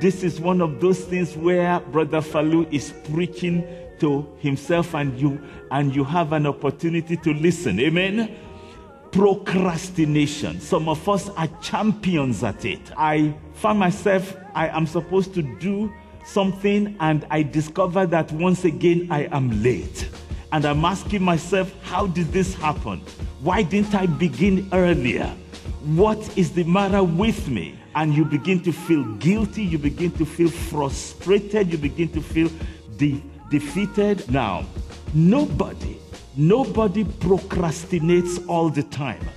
This is one of those things where Brother Falu is preaching to himself and you, and you have an opportunity to listen. Amen. Procrastination. Some of us are champions at it. I find myself, I am supposed to do something, and I discover that once again I am late. And I'm asking myself, how did this happen? Why didn't I begin earlier? What is the matter with me? And you begin to feel guilty, you begin to feel frustrated, you begin to feel de- defeated. Now, nobody, nobody procrastinates all the time.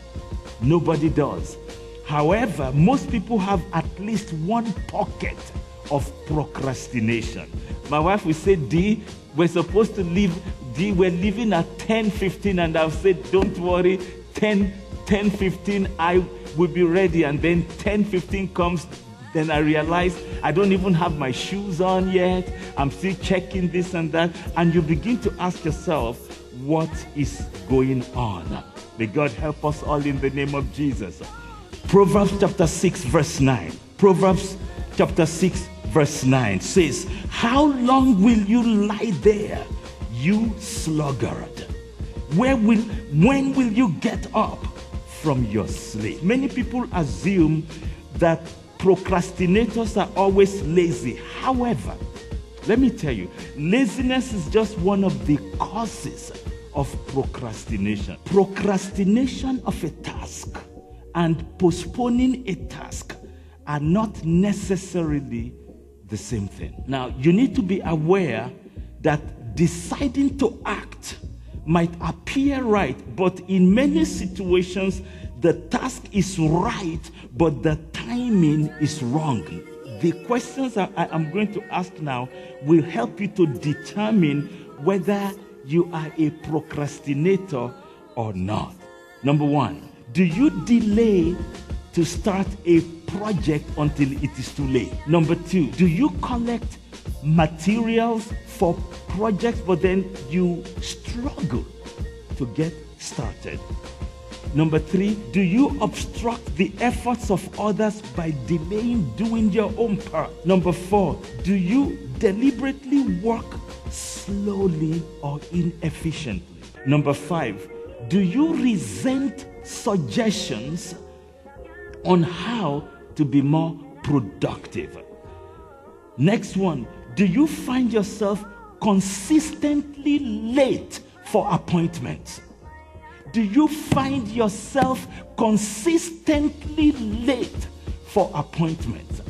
Nobody does. However, most people have at least one pocket of procrastination. My wife will say, D, we're supposed to leave, D, we're leaving at 10 15, and I've said, don't worry, 10 10 15, I will be ready. And then 10 15 comes, then I realize I don't even have my shoes on yet. I'm still checking this and that. And you begin to ask yourself, what is going on? May God help us all in the name of Jesus. Proverbs chapter 6, verse 9. Proverbs chapter 6, verse 9 says, How long will you lie there, you sluggard? Where will when will you get up from your sleep? Many people assume that procrastinators are always lazy. However, let me tell you, laziness is just one of the causes of procrastination. Procrastination of a task and postponing a task are not necessarily the same thing. Now, you need to be aware that deciding to act might appear right, but in many situations, the task is right, but the timing is wrong. The questions I am going to ask now will help you to determine whether you are a procrastinator or not. Number one, do you delay to start a project until it is too late? Number two, do you collect materials for projects but then you struggle to get started? Number three, do you obstruct the efforts of others by delaying doing your own part? Number four, do you deliberately work slowly or inefficiently? Number five, do you resent suggestions on how to be more productive? Next one, do you find yourself consistently late for appointments? Do you find yourself consistently late for appointments?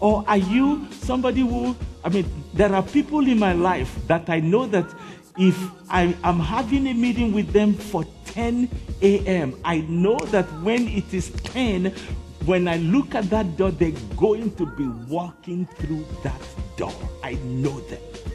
Or are you somebody who, I mean, there are people in my life that I know that if I am having a meeting with them for 10 a.m., I know that when it is 10, when I look at that door, they're going to be walking through that door. I know them.